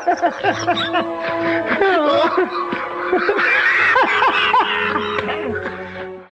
Ha